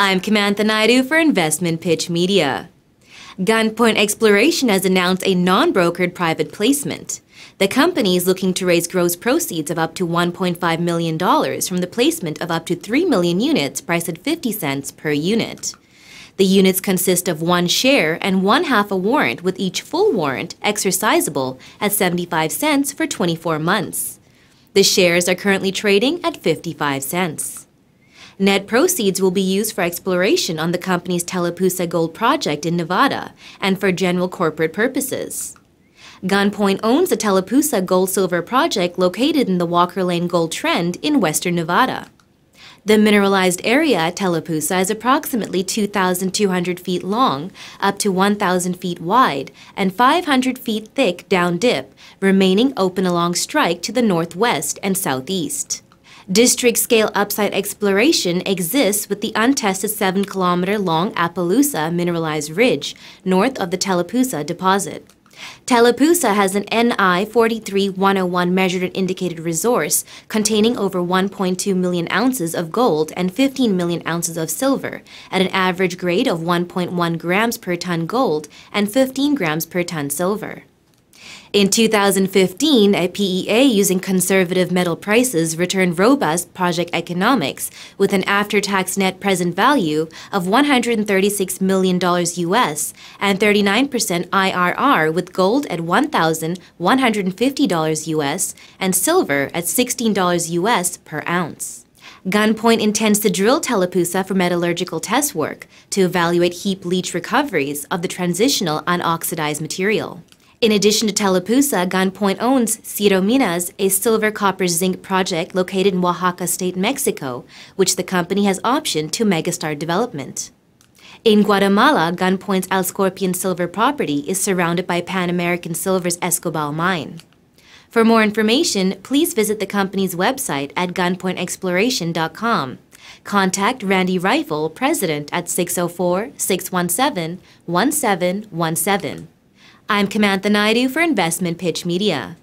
I'm Kamantha Naidu for Investment Pitch Media. Gunpoint Exploration has announced a non brokered private placement. The company is looking to raise gross proceeds of up to $1.5 million from the placement of up to 3 million units priced at 50 cents per unit. The units consist of one share and one half a warrant, with each full warrant exercisable at 75 cents for 24 months. The shares are currently trading at 55 cents. Net proceeds will be used for exploration on the company's Talapoosa Gold Project in Nevada and for general corporate purposes. Gunpoint owns the Talapoosa Gold Silver Project located in the Walker Lane Gold Trend in western Nevada. The mineralized area at Talapoosa is approximately 2,200 feet long, up to 1,000 feet wide, and 500 feet thick down dip, remaining open along strike to the northwest and southeast. District scale upside exploration exists with the untested 7 kilometer long Appaloosa mineralized ridge north of the Talapoosa deposit. Talapoosa has an NI 43101 measured and indicated resource containing over 1.2 million ounces of gold and 15 million ounces of silver at an average grade of 1.1 grams per ton gold and 15 grams per ton silver. In 2015, a PEA using conservative metal prices returned robust project economics with an after-tax net present value of $136 million US and 39% IRR with gold at $1,150 US and silver at $16 US per ounce. Gunpoint intends to drill Talapoosa for metallurgical test work to evaluate heap leach recoveries of the transitional unoxidized material. In addition to Talapoosa, Gunpoint owns Ciro Minas, a silver copper zinc project located in Oaxaca State, Mexico, which the company has optioned to Megastar Development. In Guatemala, Gunpoint's El Scorpion silver property is surrounded by Pan American Silver's Escobal mine. For more information, please visit the company's website at gunpointexploration.com. Contact Randy Reifel, President, at 604 617 1717. I'm Kamantha Naidu for Investment Pitch Media.